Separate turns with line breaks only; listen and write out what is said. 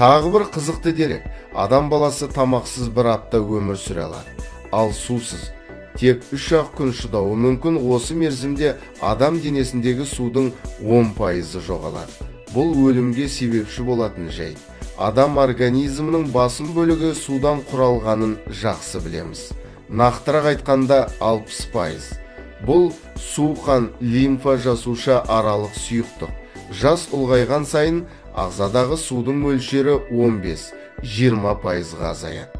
тағы бір қызықты дерек. Адам баласы тамақсыз бір апта өмір сүре алады. Ал сусыз. Тек үш ақ күн шыдауы мүмкін. Осы мерзімде адам денесіндегі судың он пайызы жоғалады. Бұл өлімге себепші болатын жайт адам организмінің басым бөлігі судан құралғанын жақсы білеміз. Нақтырақ айтқанда алпыс пайыз. Бұл су қан лимфа жасуша аралық сұйықтық. Жас ұлғайған сайын ағзадағы судың мөлшері 15 20 пайызға азаяды.